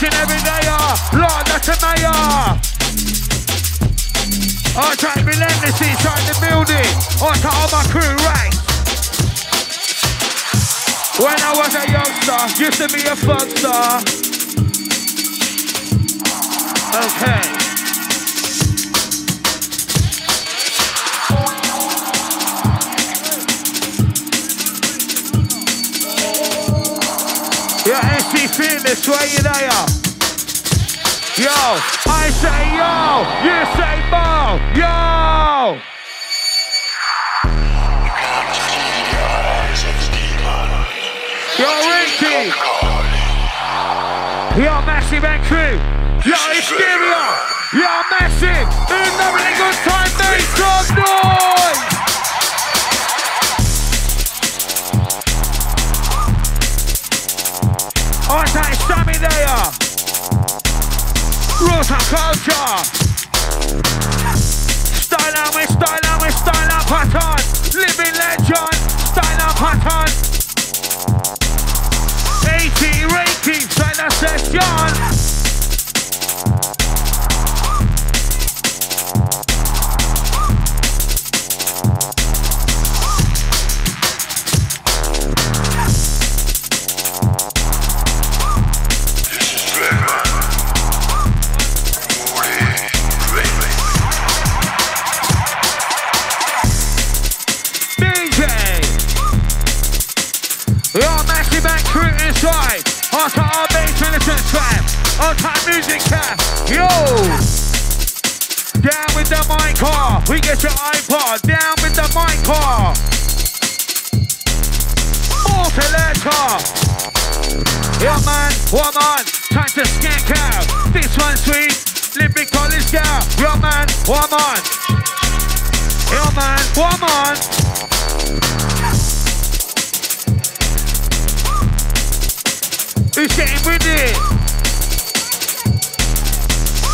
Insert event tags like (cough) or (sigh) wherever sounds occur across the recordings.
each and every day, uh, Lord, that's a mayor. I try relentlessly inside the building. I to all my crew right. When I was a youngster, used to be a fugster. Okay. Fearless, where you there? Yo, I say yo, you say mo, yo. Eh, yo, Ricky. Yo, Massive and. Yo, Hysteria. Yo, Massive. Who's having a good time? Make some noise. I say Sammy there. Rules and culture. Style out, we style out, we style out pattern. Living legend. Style out pattern. 80 Reiki, say that session. Magic Cat, yo! Down with the mic car, we get your iPod, down with the mic car! More to let car! Yeah man, one on, time to skank out, this one's sweet, Olympic college gal, yeah man, one on! Yeah man, one on! Who's getting with it?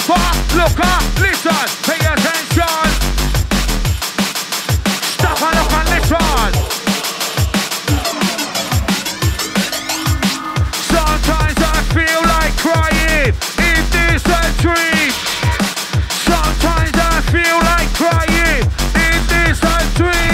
suffer, look up, listen, pay attention. Stop and look and listen. Sometimes I feel like crying in this century. Sometimes I feel like crying in this century.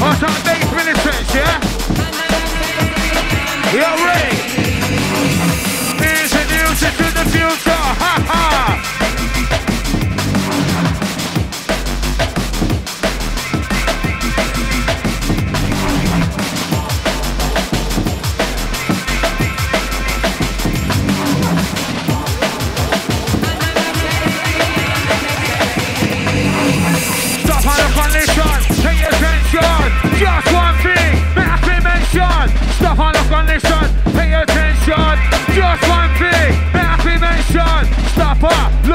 What's our base militants, yeah? Yo Ray, ready. Introduce it to the future. Ha ha.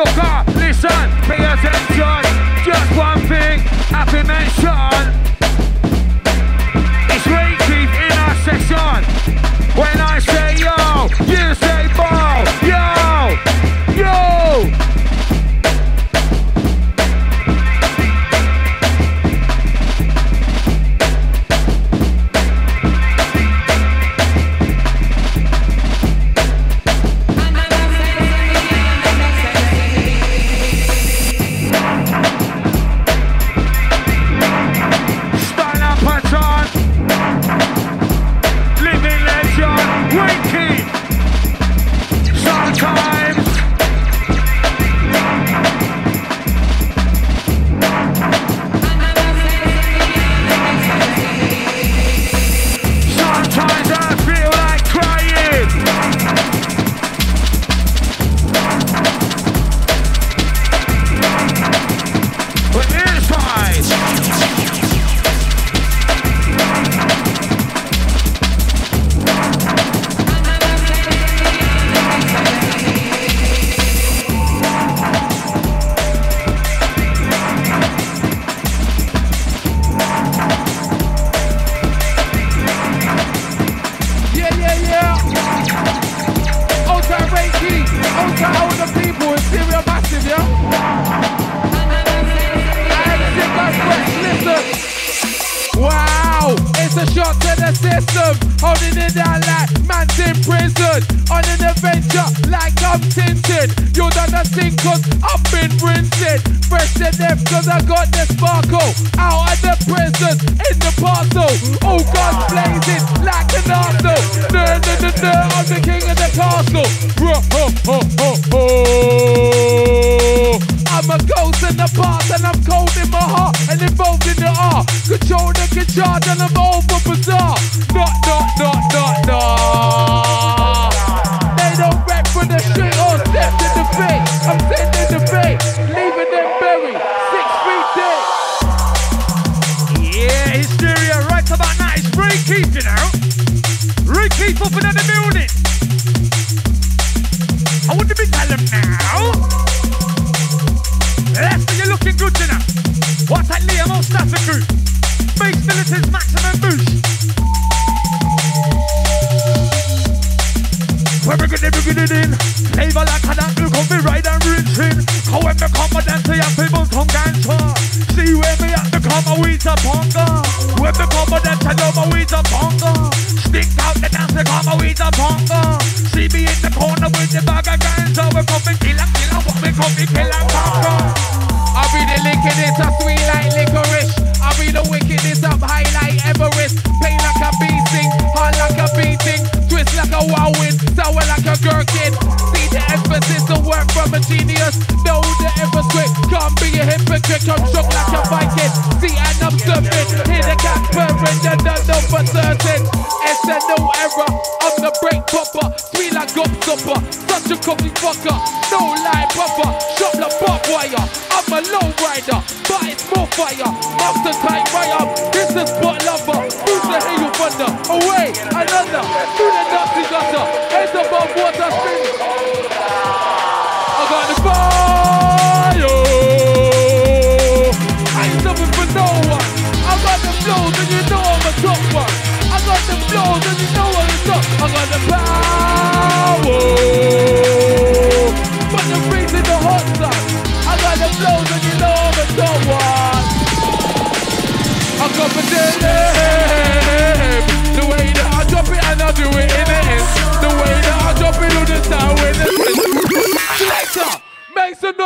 club, Cause I got the sparkle. Out I'm a genius. Know the ever quick, can't be a hypocrite. I'm struck like a Viking. See, and I'm surfing. Hear the cat purring, and I know for certain. no error, I'm the break popper. Feel like gobstopper, such a cocky fucker. No lie, proper. Shop the barbed wire. I'm a low rider, but it's more fire. Mouth to fire. This is spot lover. Who's the hail thunder? Away, another. Through the Nazi gutter. Heads above water, spin.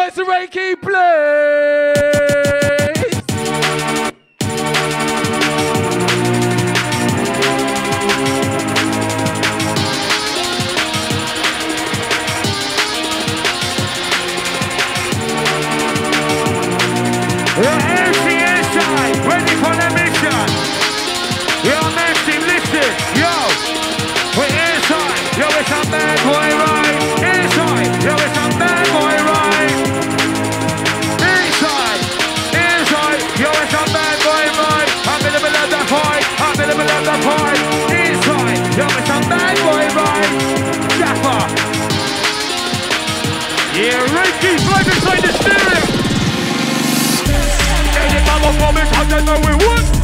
it's a reiki key play. guys are trying to steal. Anytime I vomit, I don't know we works.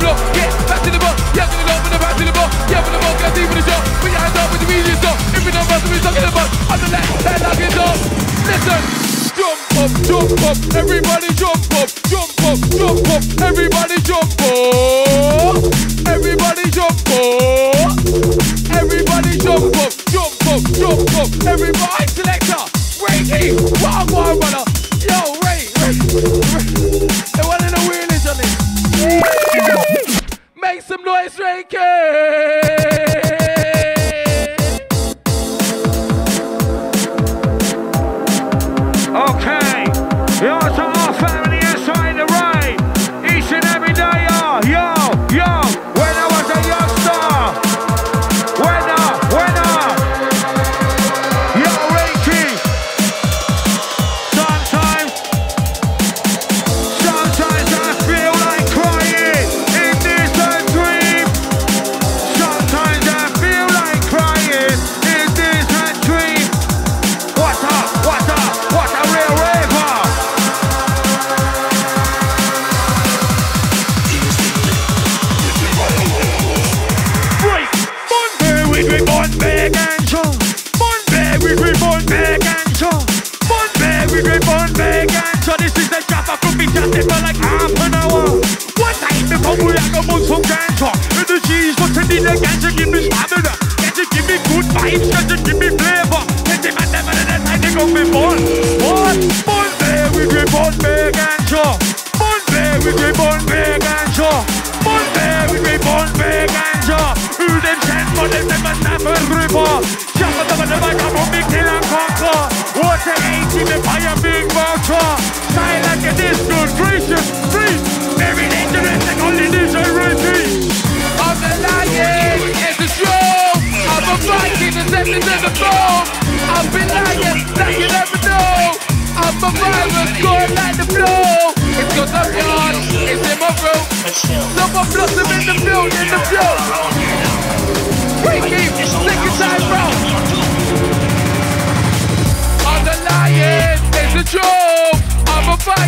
block, back to the yeah, the the back to the yeah, with the with the shot, your hands up, with the media stop, if you don't we're talking about, on the left, head like it's. Listen, jump up, jump up, everybody jump up, jump up, jump up, everybody jump up, everybody jump up, everybody jump up, jump up, jump up, everybody selector, breaky, wild, wild runner. make.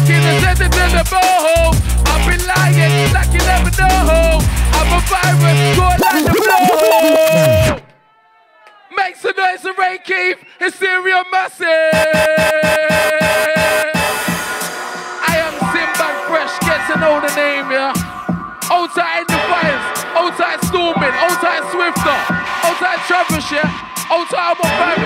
Lacking a sentence in the bowl. I've been lying like you never know. I'm a virus caught like the flow. Make some noise and Ray Keith, Hysteria Massive. I am Simban Fresh, get to know the name, yeah. Old time defiance. Old time storming, Old time Swifter, outside Travis, yeah. Outside I'm a virus.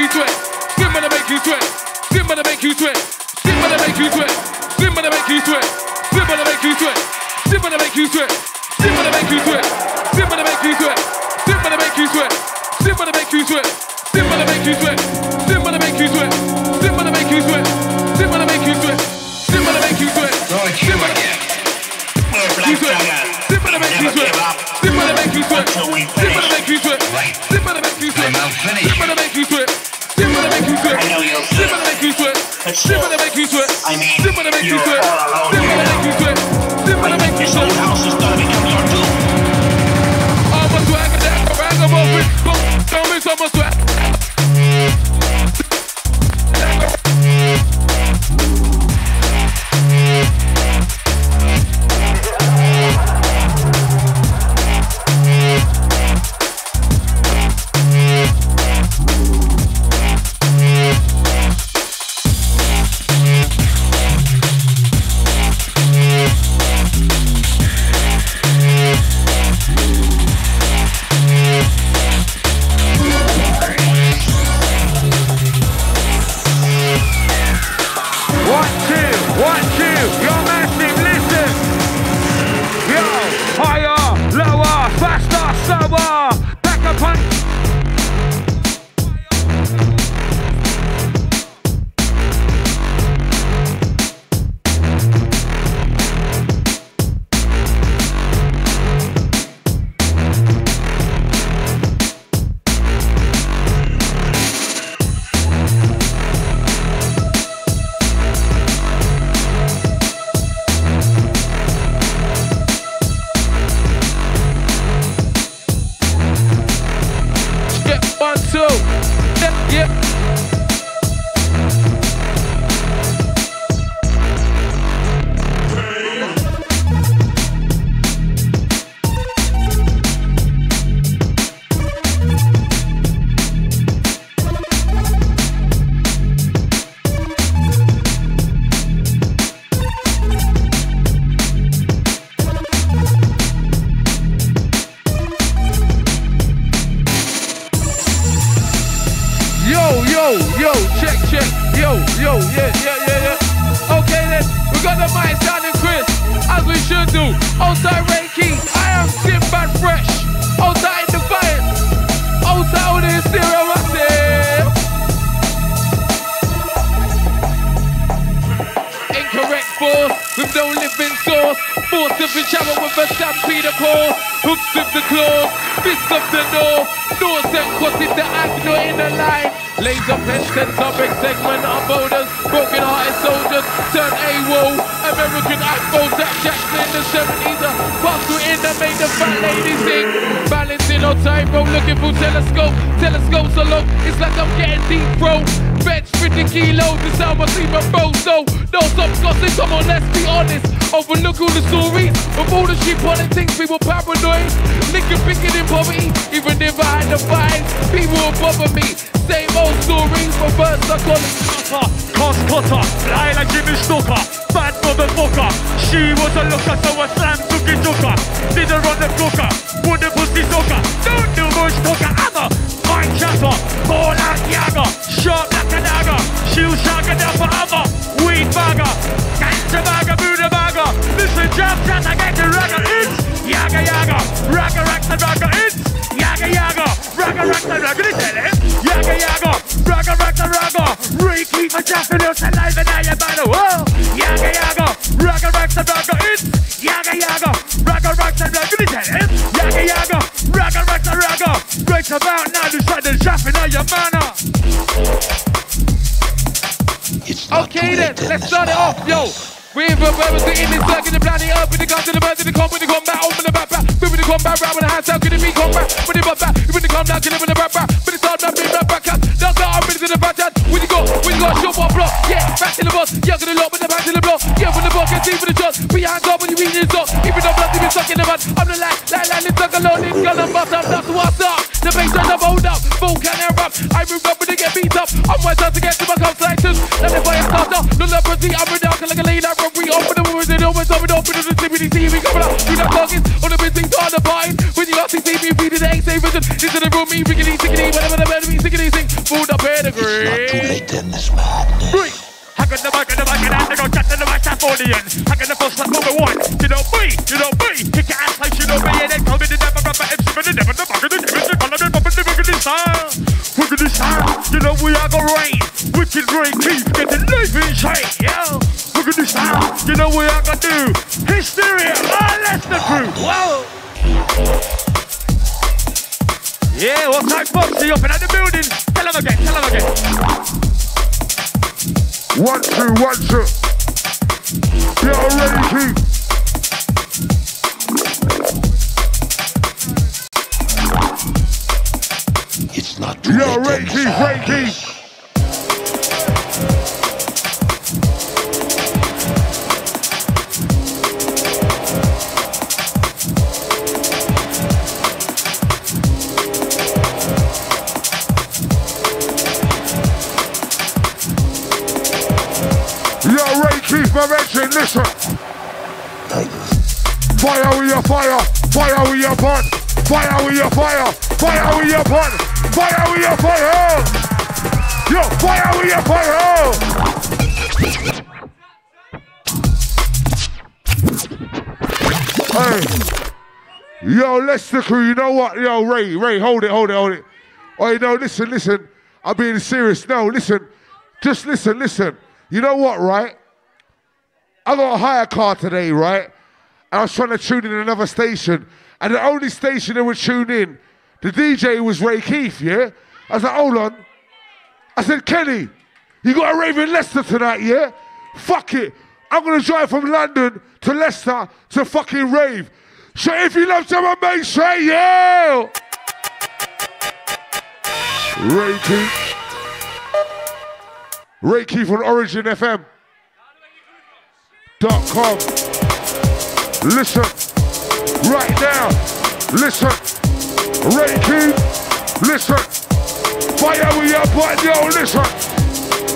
G-Twist. with no living source. Force of each other with a stampede of horse. Hooks of the claws, fists of the north. North and crosses the agno in a line. Laser pens and subject segment of boulders. Broken hearted soldiers turn AWOL. American iPhones Zach Jackson in the 70s. A bustle in the main the fat ladies sing. Balancing on tightrope, looking for telescope. Telescopes alone, it's like I'm getting deep, bro. Bench 50 kilos, It's how I see my bro. So, no, stop gossip, come on, let's be honest. Overlook all the stories of all the shit politics, people paranoid. Nigga picking in poverty, even if I had the vibes, people would bother me. Same old stories, reverse psychology. Cutter, cost cutter, lie like Jimmy Snooker bad motherfucker. She was a looker, so I slammed cookie joker. Didn't run the cooker, put the pussy sucker. Don't do much talker, I'm a mind chatter. Ball like Yaga, sharp like a dagger. She'll shagger down forever. Weed bagger, gangster bagger, Buddha bagger. Listen, jump, chat, I get the ragger. It's Yaga Yaga, ragga, ragga, ragga. It's Yaga Yaga, ragga, ragga, ragga. Listen, it's Yaga Yaga, ragga, ragga. Reiki for jumping out alive and I am battle. Whoa, Yaga Yaga, ragga, ragga, ragga. It's Yaga Yaga, ragga, ragga, ragga. Listen, it's Yaga Yaga, ragga, ragga, ragga. Right about now, you try to jumping on your manner. It's not Okay then, let's start it off, yo. Madness. We've a purpose to in this circuit, the planet up with the guns to the birds, to the combat, with the combat, open the back back, with the combat, round with the hands, could it be combat, with the back back, with the calm down, kill it with the back back, with the sound, not being rap back out, don't go, I'm ready to the back out, when you go, when you go, show one block, yeah, back to the boss, yeah, gonna lock with the back to the block, yeah, when the ball gets deep with the shot, behind God, when you read this up, even though blood, even stuck in the mud, I'm the line, line, line, it's stuck alone, it's gonna bust up, that's what's up, the bass the hold up, Vulcan and rap, I move up when they get beat up, I'm wise out to get to open up, the see me coming up, we got targets, on the business, on the vine, when you got to see me, feeding the X-A vision, into the room, me, rickety, sickety, whatever the better me, sickety, sing, food up It's not too late in this madness. Three. Hack in the back the back and I go chat in the back tap on the end. Hack in the first like number one. You know me, you know me. Kick your ass like you know me and then come in the never rapper MC for the never the of the never the color the in the of the. Look at this sound. You know we are gonna rain. Wicked rain keep getting life in. Yo. Look at this sound. You know we are gonna do One, Leicester crew, you know what? Yo, Ray, Ray, hold it, hold it, hold it. Oh, no, listen, listen. I'm being serious. No, listen. Just listen, listen. You know what, right? I got a hire car today, right? And I was trying to tune in another station. And the only station that would tune in, the DJ was Ray Keith, yeah? I was like, hold on. I said, Kenny, you got a rave in Leicester tonight, yeah? Fuck it. I'm gonna drive from London to Leicester to fucking rave. So if you love some of me, say yeah! Ray Keith. Ray Keith Origin FM. Dot com. Listen, right now. Listen, Keith. Listen, fire with your butt, yo. Listen,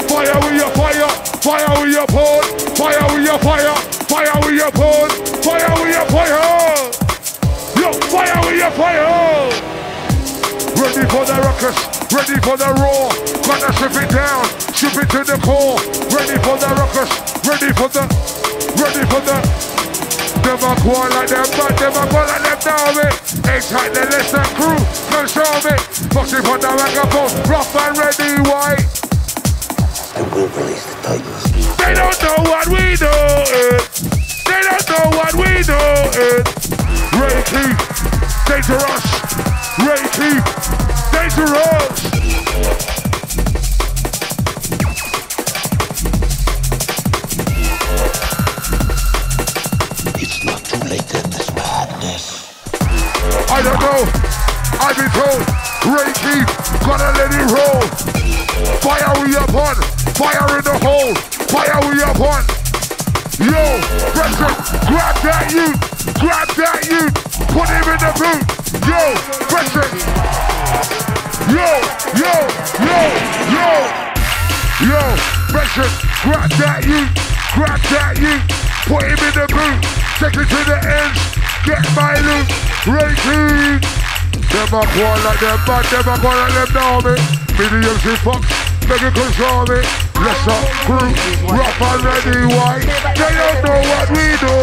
fire with your fire, fire with your porn, fire with your fire, fire with your porn, fire with your fire. Yo, fire with your fire. Ready for the ruckus, ready for the roar. Gonna strip it down, strip it to the core. Ready for the ruckus, ready for the, ready for the. A go like them, but them a go like them down it. Excite the lesson crew, control it. Boxing for the microphone, rough and ready, white. I will release the Titans. They don't know what we do. It. They don't know what we do. It. Ray Keith, dangerous. Ray Keith, dangerous. It's not too late in this madness. I don't know. I've been told. Ray Keith, gonna let it roll. Fire we upon. Fire in the hole. Fire we upon. Yo, pressure. Grab that youth. Grab that youth. Put him in the boot. Yo, pressure. Yo, yo, yo, yo. Yo, pressure. Grab that youth. Grab that youth. Put him in the boot. Take it to the edge. Get my loot. Rating. Them a call like them bad, them a call like them know me. Medium see fuck, make it control me. Leicester crew, rough and ready, why? They don't know what we do.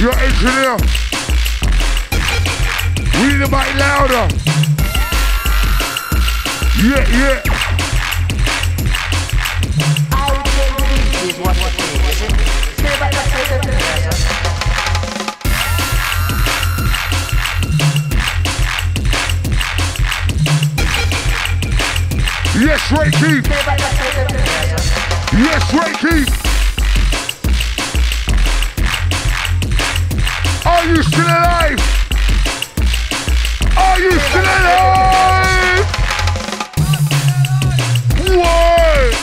Your engineer, we need the mic louder. Yeah, yeah. Yes, Ray Keith. Yes, Ray Keith. Are you still alive? Are you still alive? What?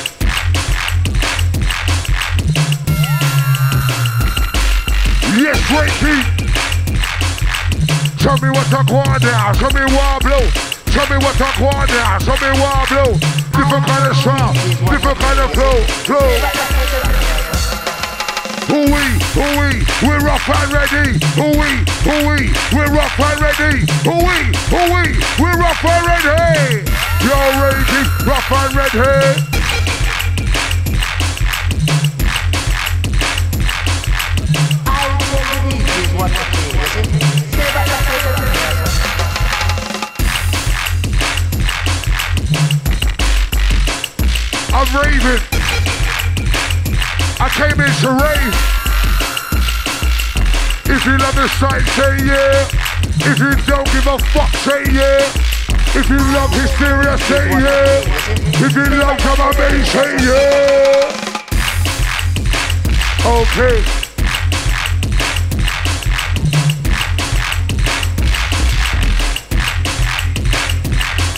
Yes, Ray Keith. Tell me what I want now. Tell me what I blow. Tell me what I want now. Tell me what I blow. Different kind of sound. Different kind of flow. Flow. Who we? Who we? We're rough and ready. Who we? Who we? We're rough and ready. Who we? Who we? We're rough and ready. You're ready. Rough and ready. I came in to rave. If you love the sight, say yeah. If you don't give a fuck, say yeah. If you love hysteria, say yeah. If you love come on, say yeah. Okay.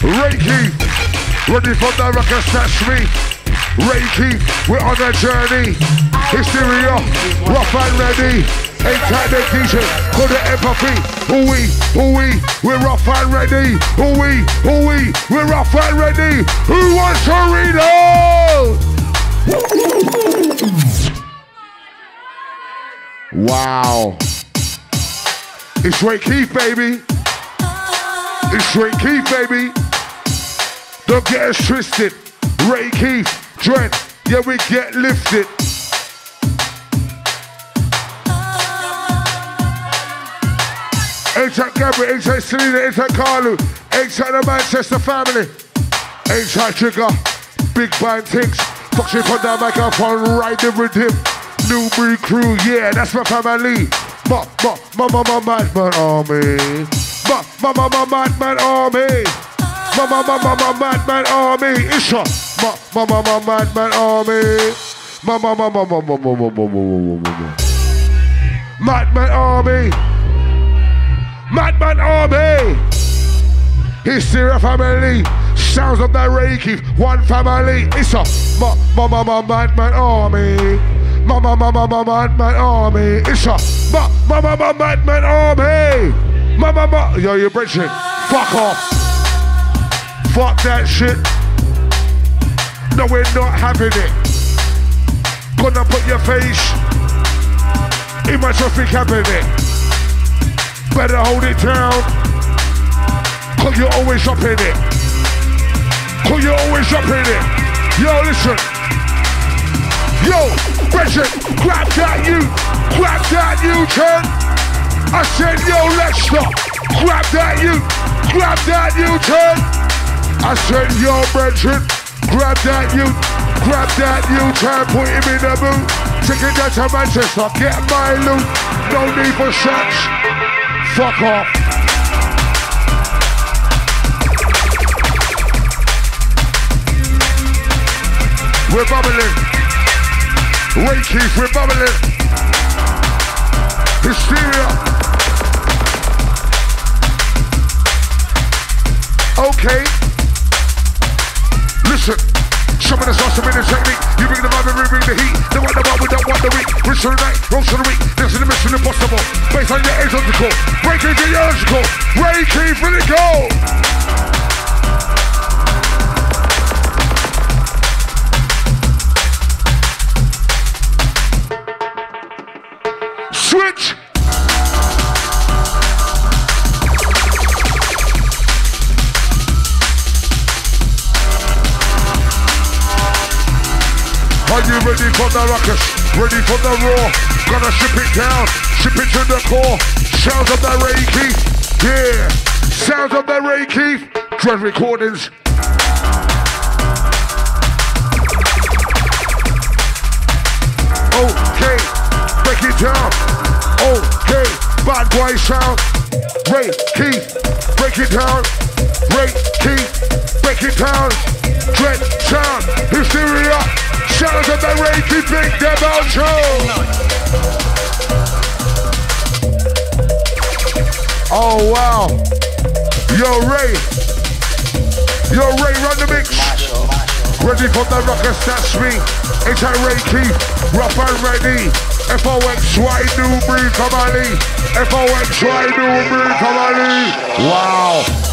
Reiki, ready for the rocket smash me. Reiki, we're on a journey. Hysteria, rough and ready. Ain't the DJ, call the empathy. Who we, who we, we're rough and ready. Who we, who we, we're rough and ready. Who wants to read? Wow. It's Ray Keith, baby. It's Ray Keith, baby. Don't get us twisted. Ray Keith, Trent, yeah, we get lifted. Ain't Gabby, ain't Selena, Carlo, ain't the Manchester family, ain't Trigger, big things. Fuck shit on that microphone, ride the rhythm. New breed crew, yeah, that's my family. Ma, ma, ma, ma, ma, madman army. Ma, ma, ma, ma, madman army. Ma ma ma ma madman army. Isha. ma ma madman army. Ma ma ma ma ma ma ma ma ma ma ma ma ma. Madman army. Madman army. History of family. Sounds of that Reiki. One family. Isha. ma ma madman army. Ma ma ma ma ma madman army. Isha. ma ma madman army. Ma ma ma. Yo, you're bridging. Fuck off. Fuck that shit. No, we're not having it. Gonna put your face in my trophy cabinet. Better hold it down. Cause you're always up in it. Cause you're always up in it. Yo, listen. Yo, Bridget, grab that you. Grab that you, turn. I said, yo, let's stop. Grab that you. Grab that you, turn. I said, yo, Bridget, grab that you. Grab that you, turn. Put him in the boot. It down to Manchester. Get my loot. No need for sex. Fuck off. We're bubbling. Ray Keith, we're bubbling. Hysteria. with the sauce, I'm in the technique. You bring the vibe and we bring the heat. The vibe, we don't want the weak. Rich for the night, wrong for the week. This is the mission impossible. Based on your age logical. Breaking the logical. Ray Keith, really go. Switch. Are you ready for the ruckus? Ready for the roar? Gonna ship it down, ship it to the core. Sounds of the Ray yeah. Sounds of the Ray. Dread recordings. Okay, break it down. Okay, bad boy sound. Ray Keith, break it down. Ray Keith, break it down. Dread sound, hysteria. Sounds of the Ray Keith, big show. Oh wow. Yo Ray. Yo Ray, run the mix. Ready for the ruckus, that's me. It's a Keith, rough and ready. F-O-X-Y, new breed, come on. F-O-X-Y, new breed, come on. Wow.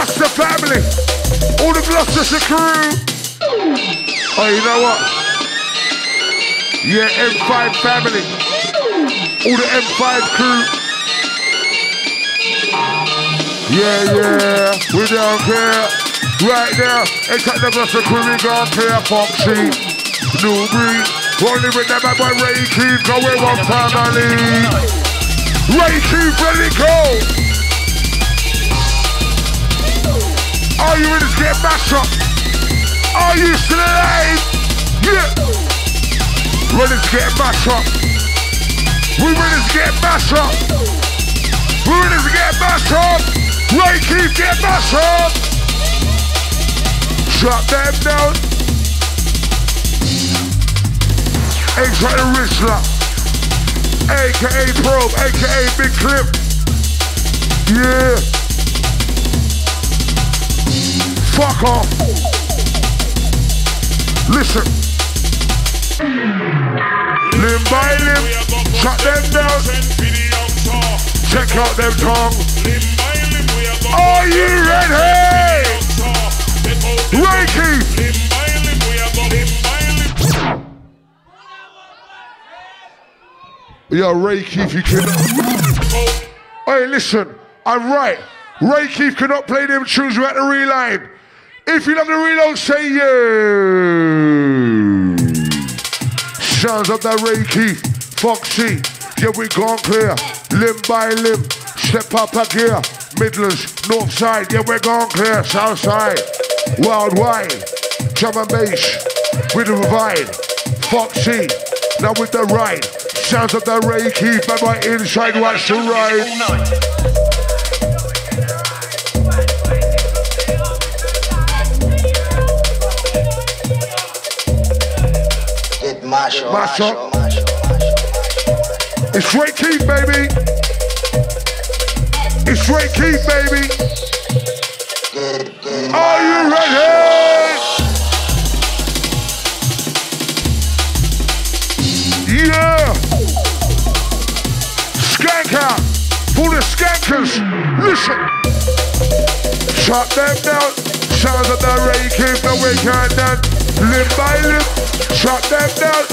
Gloucester family. All the Gloucestershire crew. Oh, you know what? Yeah, M5 family. All the M5 crew. Yeah, yeah. We don't care. Right now, it's at the Gloucester crew. We don't care. Foxy. New breed. Only with them, boy Ray Keith. Go one family. Ray Keith, ready, go. Are you ready to get mashed up? Are you still alive? Yeah. Ready to get mashed up. We ready to get mashed up. We ready to get mashed up. Ray Keith, get mashed up. Drop them down. AKA the Richler. AKA Probe. AKA Big Clip. Yeah. Fuck off. Listen. Limb by limb, shut them down. Check out them tongue. Are you ready? Reiki. Yo, Ray Keith, you can. Hey, listen, I'm right. Ray Keith cannot play them tunes without the reline. If you love the reload, say yeah. Sounds of the Keith, Foxy. Yeah, we gone clear. Limb by limb, step up a gear. Midlands, North Side, yeah, we're gone clear. South Side, worldwide. Drum and bass, we the provide. Foxy, now with the ride. Sounds of the Keith, and my inside watch the ride. Macho, macho, macho. It's Ray Keith, baby. It's Ray Keith, baby. Are you ready? Yeah. Skank out for the skankers. Listen. Shut them down. Sounds of the Ray Keith, the weekend done. Limb by limb. Shut them down.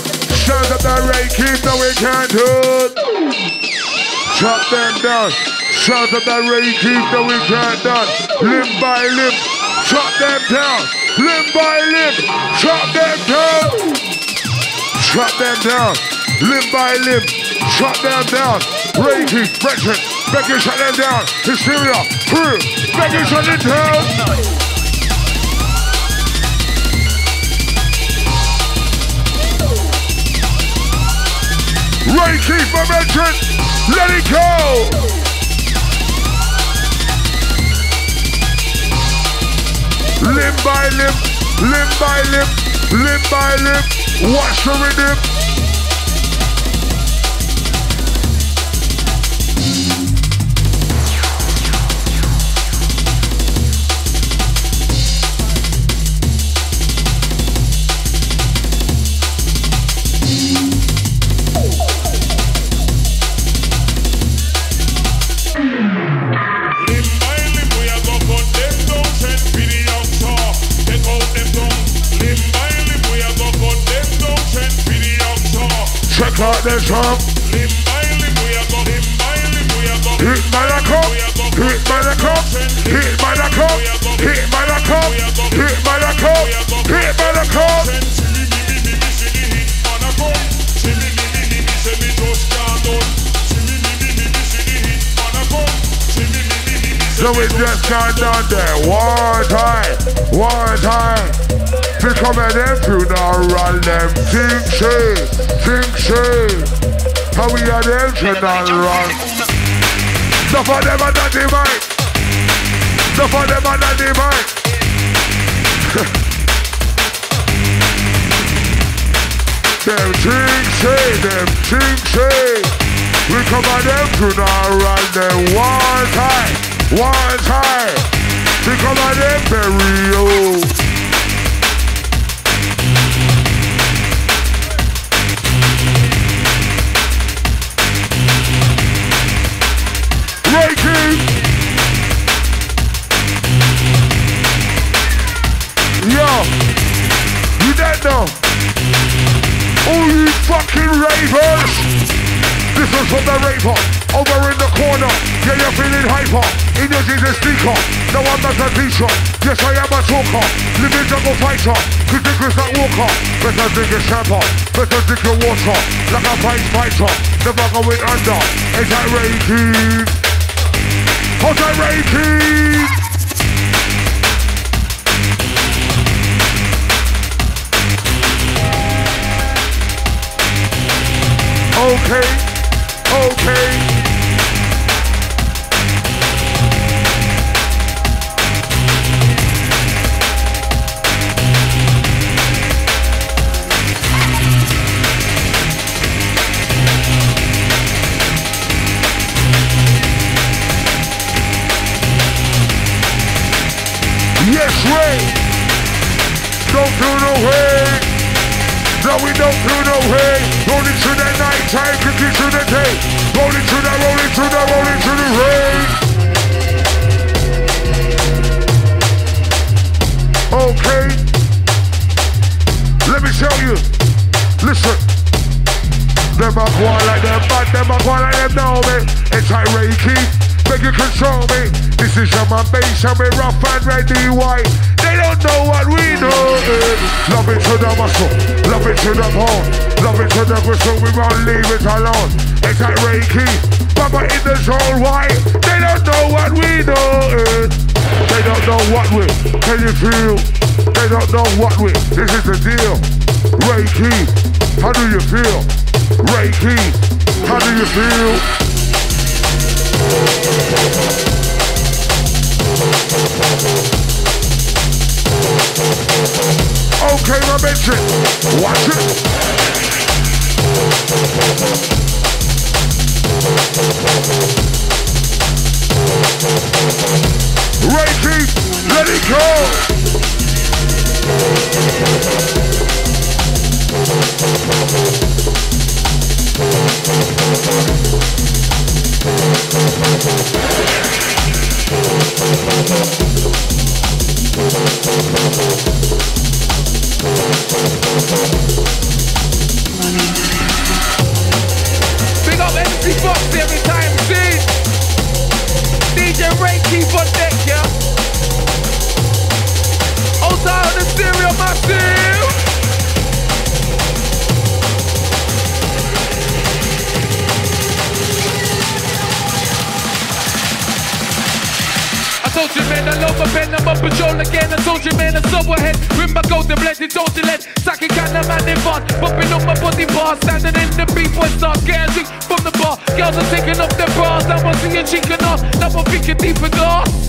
Sounds of the Ray Keith, the weekend done. Shut them down. Sounds of the Ray Keith, the weekend done. Limb by limb. Shut them down. Limb by limb. Shut them down. Shut them down. Limb by limb. Shut them down. Keith, Brethren. Becky, shut them down. Hysteria. Crew. Becky, shut them down. Ray Keith, my brethren. Let it go. limb by limb, limb by limb, limb by limb. Watch the rhythm. A go. Hit by the cup, hit by the cup, hit by the cup, hit by the cup, hit by the cup, hit by the cup. The can't the So it just got done there. One time, one time. To come at them funeral, them think shit, think shit. How we are them funeral. Enough of them are the mic. Enough of them are the mic. (laughs) them think shit, them think shit. We come at them funeral, them one time, one time. We come at them burial. Reiki. Fucking ravers! This is from the raver, over in the corner. Yeah, you're feeling hyper. Energy's a sneaker. No, I'm not a teacher. Yes, I am a talker. Living jungle fighter. Cause think it's like walker. Better drink a champer. Better drink your water. Like a fight fighter. Never going under. Is that Reiki? How's that Reiki? Okay, okay. Yes, way. Don't feel no way. No, we don't feel no way. Rolling through the night time, cooking through the day. Rolling through the, rolling through the, rolling through the rain. Okay. Let me tell you. Listen. Them a go like them bad, them a go like them know me. It's like Reiki, make you control me. This is your man bass and we rough and ready white. They don't know what we know. Love it to the muscle, love it to the bone, love it to the gristle, we won't leave it alone. It's like Reiki, Baba in the zone, why? They don't know what we know. They don't know what we, can you feel? They don't know what we, this is the deal. Reiki, how do you feel? Reiki, how do you feel? My mention. Watch it. Reiki, let it go. Big up every time? DJ Ray keep on deck, yeah? Outside of the stereo, massive! You man, I love my pen, I'm on patrol again. I told you man, I'm so ahead. With my golden blended, don't you let Saki kind of man in fun. Bumping up my body bar, standing in the beef when start getting from the bar. Girls are taking off their bras, now I'm seeing chicken off. Now I'm thinking deep in glass.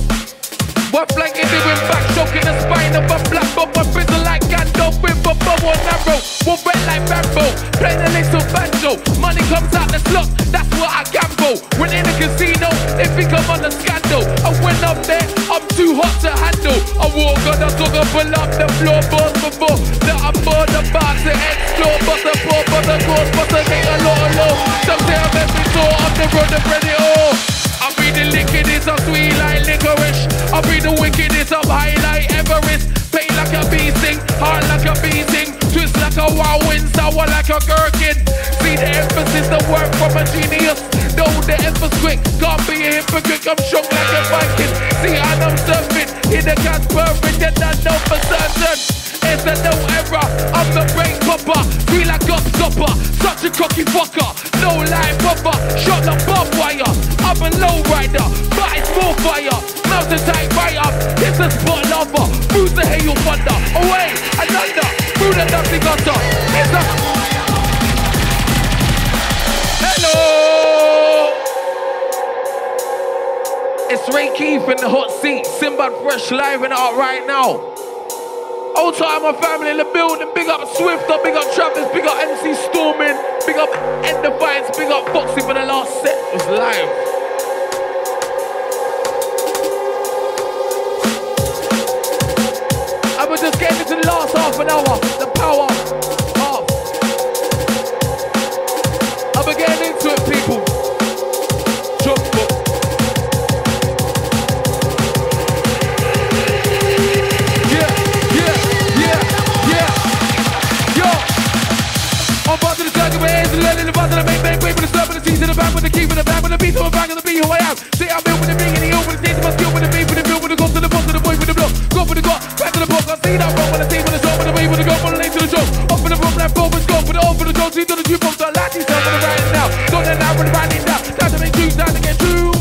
One flank it doing back, choking the spine of a black bomb. One like Gandalf with a bow on narrow. One wet like Rambo, playing a little banjo. Money comes out the slot, that's what I gamble. When in a casino, think I'm on a scandal. I went up there, I'm too hot to handle. I walk on the dog and pull up the floorboards before that I'm bored about to explore. But the poor, but the course, but the make a lot of low. Someday I'm every door on the road and ready all. Be the liquidest, I'm sweet like licorice. I'll be the wickedest, I'm high like Everest. Pain like a bee sting, hard like a beating. Twist like a wild wind, sour like a gherkin. See the emphasis, the work from a genius. Know the emphasis quick, can't be a hypocrite. I'm strong like a Viking. See how I'm surfing, in the gas burning, yet I know for certain. It's a no error, I'm the brain popper Feel like a stopper, such a cocky fucker No line popper, shot the barbed wire I'm a low rider, but it's more fire Mountain type fire, it's a spot lover. Who's the hail thunder, away and under Through the nothing gutter, it's a Hello. It's Ray Keith in the hot seat. Simbad Fresh live and out right now. Old time, my family in the building. Big up Swifter, big up Travis, big up MC Stormin, big up End Defiance, big up Foxy for the last set. It was live. And we're just getting into the last half an hour, the power half. And we're getting into it, people. Jump up. Yeah, yeah, yeah, yeah. Yo. I'm to the hands and learning the and the with the in the back with the key with the back with the beat the of beat who I am. Say I'm built with the big and the with the of my skill with the beat with the bill with the go to the boss to the boy with the blow. Go for the go, to. I see that wrong the team with the show with the beat with the go for the lane to the show. Up for the room, left over, go for the over the go. See to the two box, the laddie stuff for the right now. There now with the right now. Time to make two, time to get two.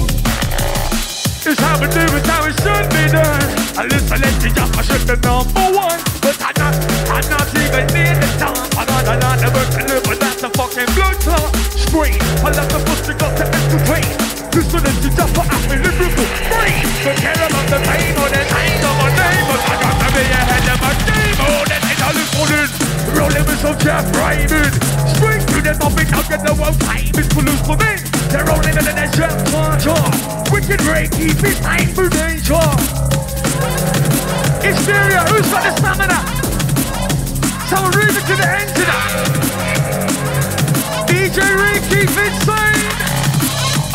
It's how we do it, how it should be done. I listen, let me just, I should be number one. But I'm not, I'm not even near Jeff Raymond. Straight to the topic, I'll get the one time. It's for loose for me. They're in the Jeff Marcher. Wicked Ray, keep it time for danger. Hysteria, who's got the stamina? Someone read it to the end to that. DJ Ray, keep insane.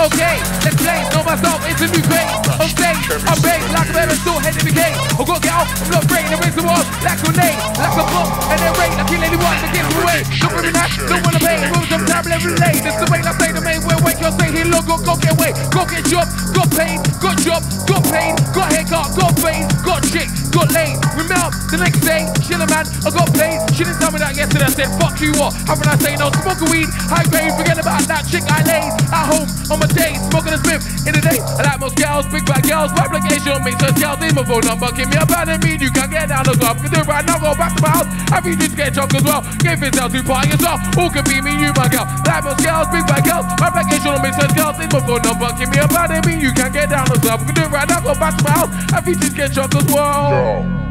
Okay, let's. Know myself, it's a new grade. Okay, I'm big like a better still head in the game. I gotta get out, I'm not afraid to raise the wall like a grenade, like a bomb, and then rain. I kill anyone that gives away. Don't really not, don't wanna pay. Move some time every day. This the way I say the main way. Wake your say here, go, go get away. Go get job, got pain, got job, got pain, got haircut, got pain, got chick, got laid. Remember the next day, chillin' man, I got paid. She didn't tell me that yesterday. I said, fuck you what? How can I say no? Smoke weed, high grade, forget about that chick I laid at home on my day, smoking a spliff in the day. I like most girls, big bad girls, application on me, so girls in my phone number. Give me a bad and mean you can get down the club. Can do it right now, go back to my house. Happy to get drunk as well. Give yourself to party yourself. Who can be me, you my girl. Like most girls, big bad girls, application on me, so girls in my phone number. Give me a bad and mean you can get down the club. Can do it right now, go back to my house. Happy to get drunk as well.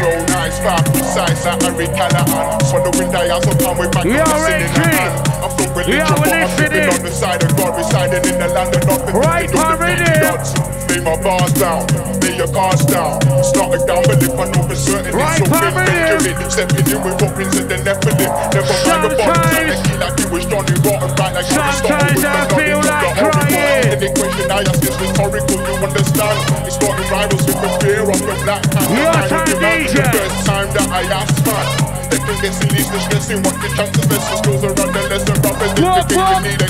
Flow nice, fast, precise, like Harry Callahan. Following die as I come with back We up are in the hand. I'm from We religion, are but I'm living on the side of God, residing in the land of nothing. Right, Do the already. Lay my bars down, lay your cards down. Started down, but if I know for certain Right, it's so big. Benjamin. Stepping in with weapons and then Nephilim. Never mind the bottom, trying to kill like it was Johnny Rotten, right like Sometimes I feel like crying. Any question I ask is rhetorical, you understand? It's starting rivals with the fear of the black man. We are I'm time DJ. The first time that I asked man. Guessing leads to stressing what the on the rappers if What, the what? you need.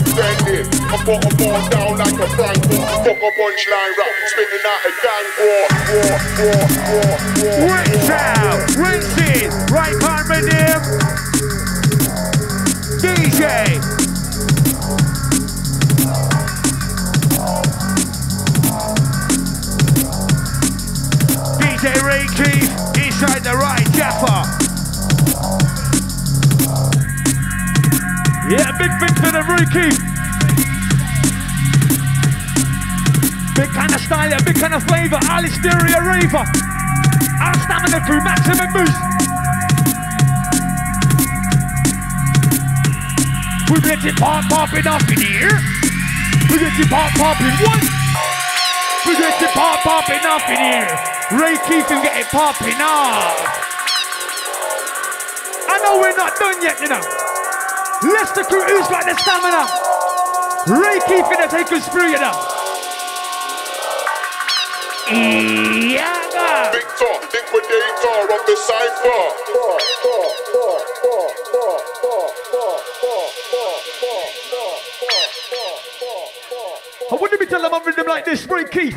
I brought a ball down like a frank book. Fuck a punchline rap, out a gang war, war, war, war, war. Big kind of style, big kind of flavor. Alisteria Raver. Our stamina crew, maximum boost. We get it pop popping up in here. We get it pop popping what? We get it pop popping up in here. Ray Keith can get it popping off. I know we're not done yet, you know. Leicester crew who's got the stamina. Ray Keith gonna take us through, you know. Yeah, Victor, liquidator of the cipher. I wouldn't be telling them I'm rhythm like this, Ray Keith.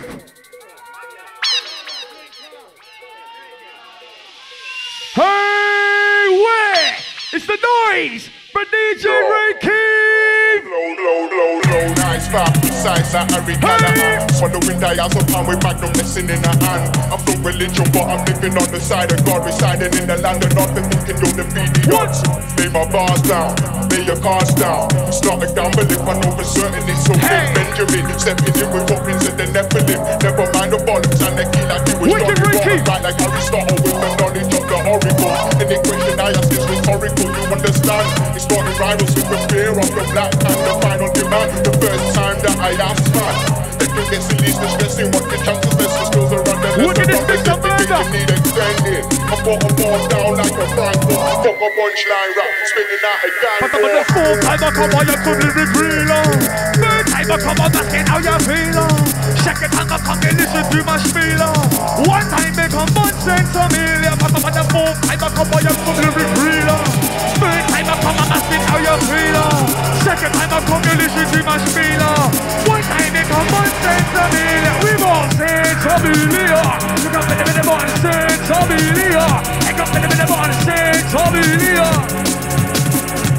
Hey, where? It's the noise for DJ Ray Keith. Low, low, low, low, nice, fast, precise, like Harry Callahan. Following dials upon with magnum missing in a hand. I'm no religion, but I'm living on the side of God, residing in the land of nothing. Thinking you'll defeat the odds. Lay my bars down, lay your cards down. Start a gamble if I know for certain it's so Hey. Benjamin, stepping in with weapons and the Nephilim. Never mind the bollocks and the key like it was Wicked Ricky. Right like Aristotle with the knowledge of the oracle. Any question I ask is rhetorical, you understand? It's starting rivals with the fear of the black and the final demand. The first time that I asked man. If you get silly, stressing what the chances best the skills are under. Look at this big murder. need extended. I bought a ball down like a Franco. Fuck a punchline rap, spinning out a gang. But I'm on the full time, I come on, you could lyric real on. Third time, I come on, asking how you feel. Second time, I come and listen to my spiel. One time, make a one sense a million. But I'm on the fourth time, I come on, you could lyric real you. Second time, I come and listen to my spiel on. One time, make a one sense a million. We want sense a million. Up in the middle, one sense a million. Up in the middle, one sense a million.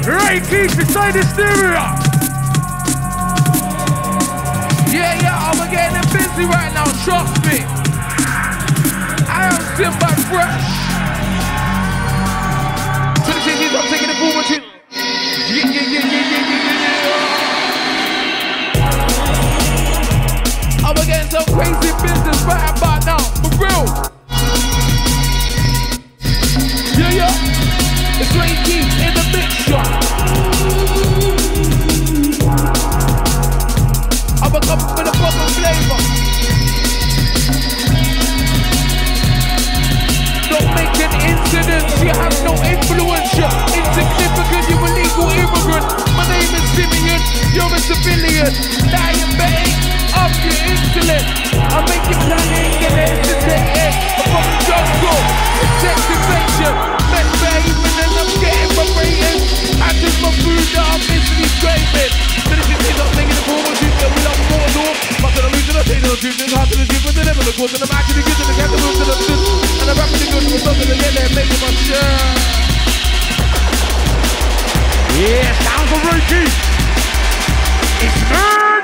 Right, keep beside the stereo. Yeah, yeah, I'm getting busy right now, trust me. I am Simba Fresh. Some crazy business right about now, for real. Yeah, yeah. It's Ray Keith in the mixture. I'ma come with a proper flavor. Don't make an incident, you have no influence, you're insignificant, you're a legal immigrant. My name is Simeon, you're a civilian. Betting up your intellect. I make you planning and hesitating. I'm from the jungle, it's sex invasion. Met behaving and I'm getting my rating. I just my food that I'm. So this is it, I'm taking the forward, you get without more door. But then I'm losing the I'm choosing hard to the deep with the level. Of course, and I'm actually the cat, the move to the fist. And I'm rapping the good, I'm talking to get there, making my. Yeah, sounds of Keith. It's murder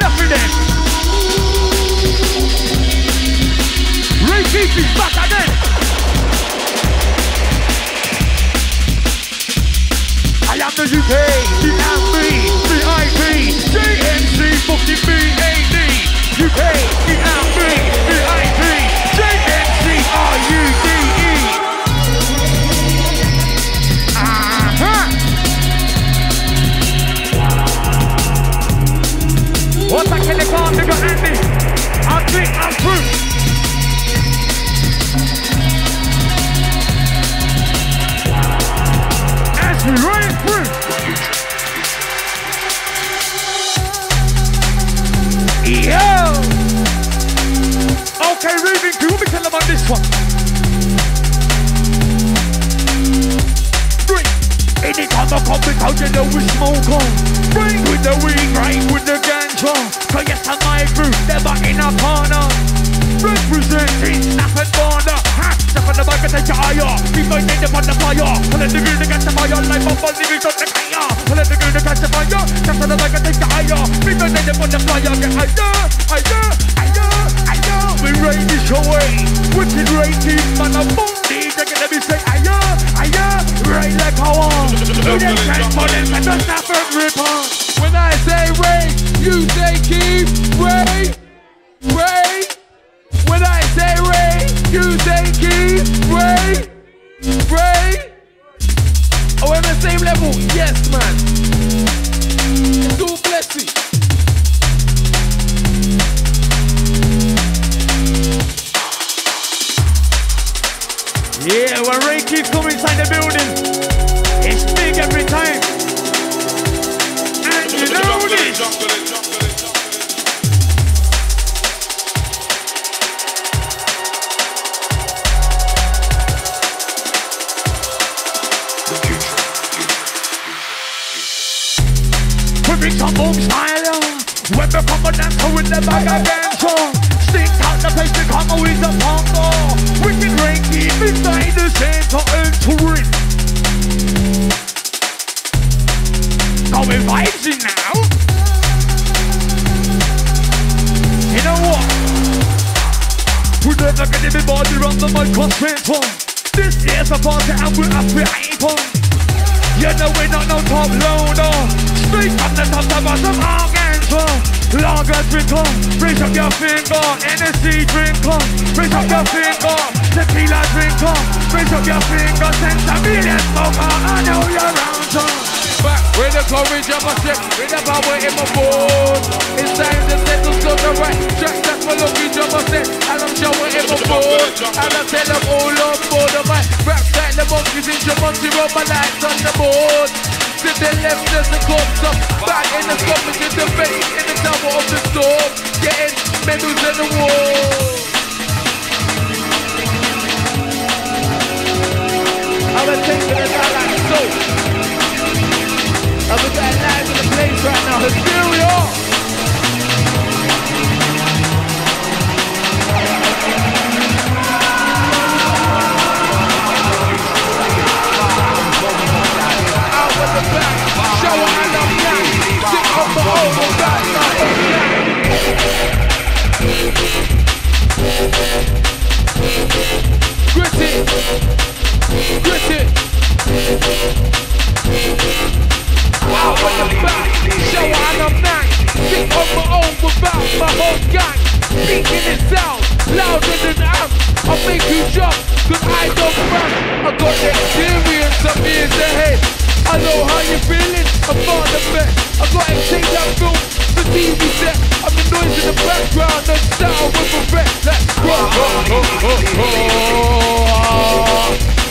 I know how you're feeling, I'm far the best. I got to take that film, the TV set. I'm the noise in the background, and style with a rep. Let's go.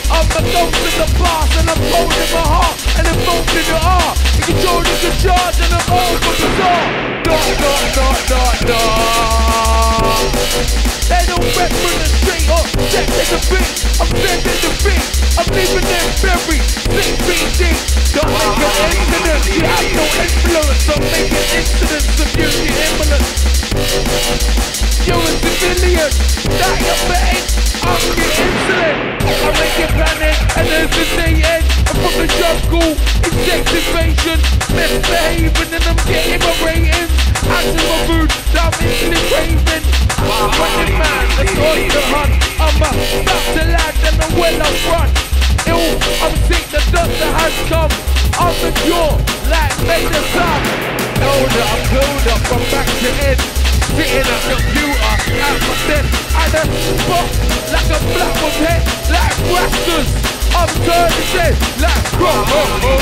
I'm a ghost in the past, and I'm holding my heart, and I'm in the art. In control of the charge, and I'm over the door. Dot, dot, dot, dot, dot. They don't rep from the check in the beat. I'm sending the beat. I'm leaving them buried. Six feet. Don't make an incident. You have no influence. Don't make an incident of you, the ambulance. You're a civilian. That you're betting. I'm the insolent. I make it panic and hesitating. I'm from the jungle. It's activation. Misbehaving and I'm getting my ratings. Answer my food. I'm instantly craving. Running man, let's go to the hunt. I'm about to land and I'm well up front. Ill, I'm sick, the doctor has come. I'm the cure, like made of sun. Older, I'm up from back to end. Sitting the computer, at my desk. And a spot like a black with head, like rascals. I'm turning dead, like rock. Oh.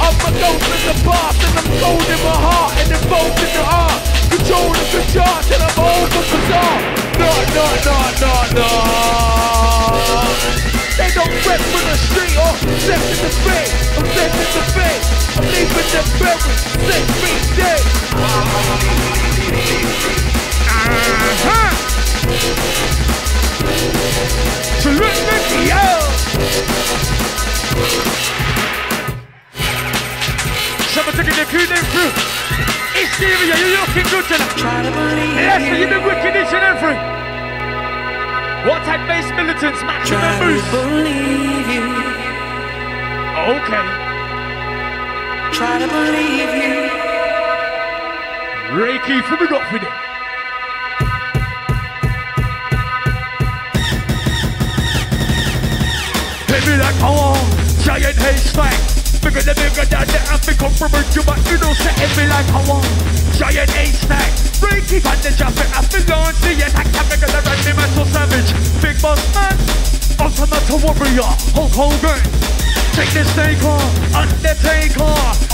I'm a ghost in the past and I'm cold in my heart and involved in the art. Control of the charge and I'm over bizarre. No, no, no, no, no. They don't rep for the street or set in the bay. I'm set in the bay. I'm leaving them buried. Six feet dead. Uh-huh. So look at me, yo. Someone taking the crew name through. Hysteria, you're looking good tonight. Leicester, you've been wicked each and every. What type base militants, maximum boost? believe you, Okay. try to believe you. Ray Keith, what we got for them? Hit me like oh, giant haystack. Bigger than bigger than the African from a Cuba, you know, setting me like oh, giant Keep on the jump and have to launch the attack. Gonna run the man so savage. Big boss man, ultimate warrior, Hulk Hogan. Take the snake on, Undertaker.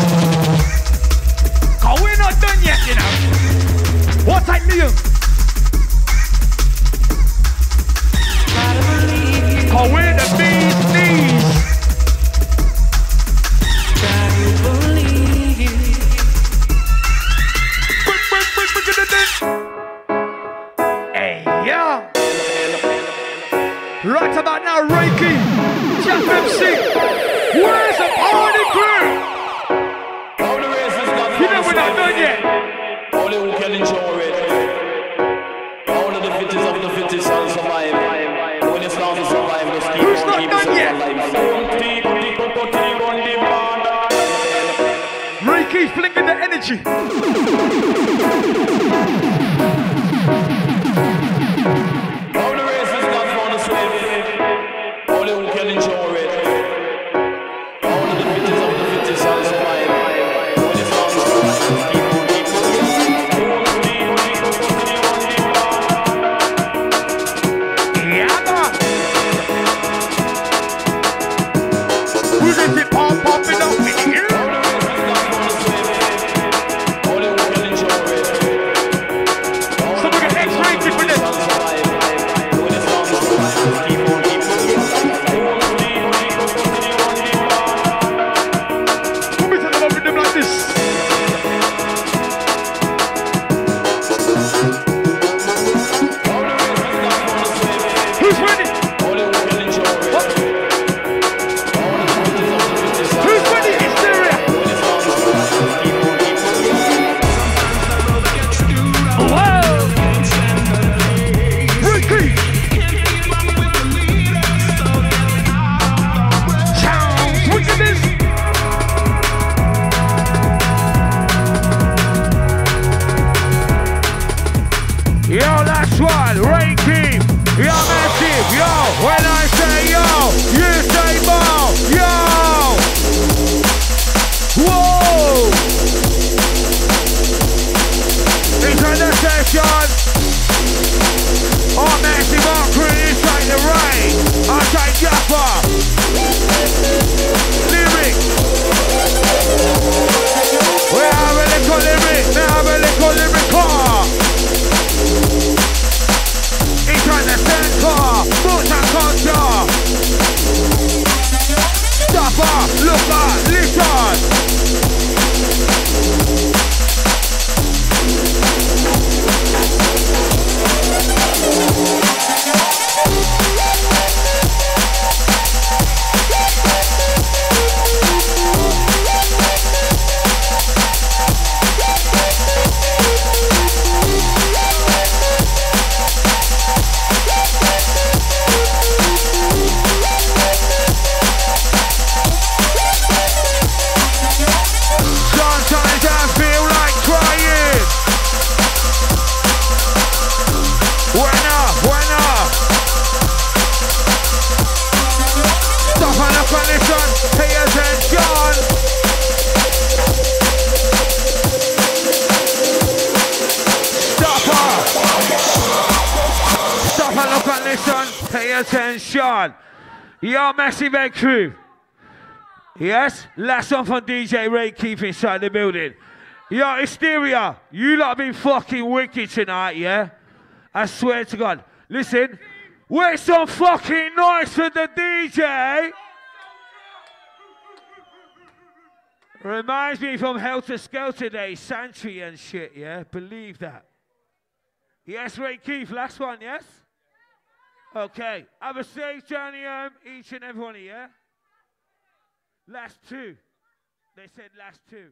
Not done yet, you know. What believe you. Cause we're the bee's knees. Hey, yeah. Right about now, Reiki, Jeff MC. Where's the party energy. Crew. Yes, last one from DJ Ray Keith inside the building. Yo, Hysteria, you lot been fucking wicked tonight, yeah? I swear to God. Listen, make some fucking noise for the DJ. Reminds me from Helter Skelter Day, Sanctuary and shit, yeah? Believe that. Yes, Ray Keith, last one, yes? Okay, have a safe journey home, each and every one of you. Last two. They said last two.